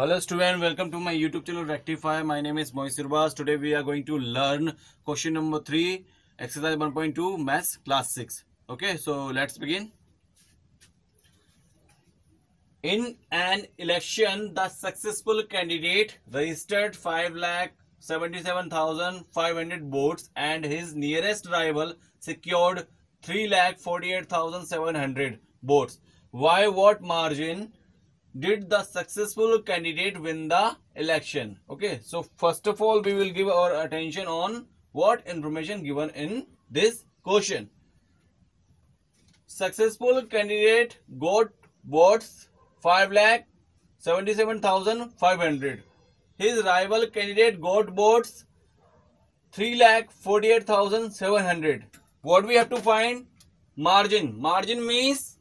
Hello student, welcome to my YouTube channel Rectifier. My name is Mohit Shrivas. Today we are going to learn question number 3, exercise 1.2, maths class 6. Okay, so let's begin. In an election, the successful candidate registered 5 lakh 77,500 votes and his nearest rival secured 3 lakh 48,700 votes. Why what margin did the successful candidate win the election? Okay, so first of all, we will give our attention on what information given in this question. Successful candidate got votes 5 lakh 77,500. His rival candidate got votes 3 lakh 48,700. What we have to find? Margin. Margin means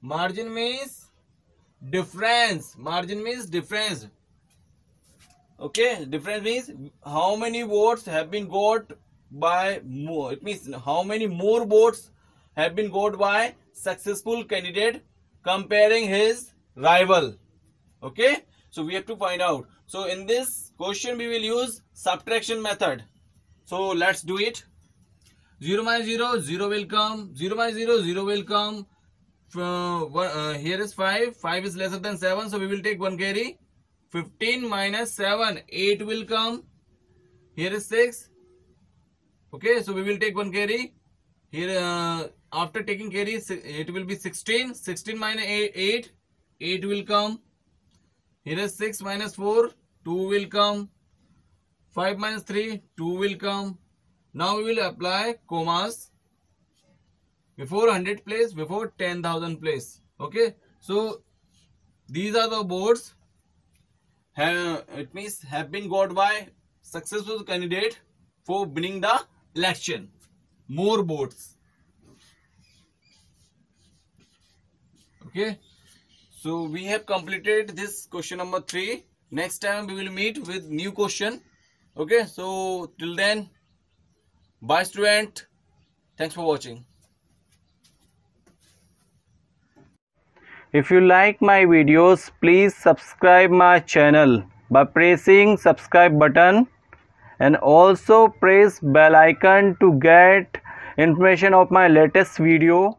margin means difference. Margin means difference. Okay, difference means how many votes have been got by more. It means how many more votes have been got by successful candidate comparing his rival. Okay, so we have to find out. So in this question we will use subtraction method. So let's do it. 0 minus 0, 0 will come. 0 minus 0, 0 will come. Uh, here is 5. 5 is lesser than 7. So we will take 1 carry. 15 minus 7. 8 will come. Here is 6. Okay. So we will take 1 carry. Here uh, after taking carry it will be 16. 16 minus 8. 8, 8 will come. Here is 6 minus 4. 2 will come. 5 minus 3. 2 will come. Now we will apply commas before 100 place, before 10,000 place. Okay. So these are the boards. Have, it means have been got by successful candidate for winning the election. More boards Okay. So we have completed this question number 3. Next time we will meet with new question. Okay. So till then Bye student. Thanks for watching. If you like my videos, please subscribe my channel by pressing subscribe button and also press bell icon to get information of my latest video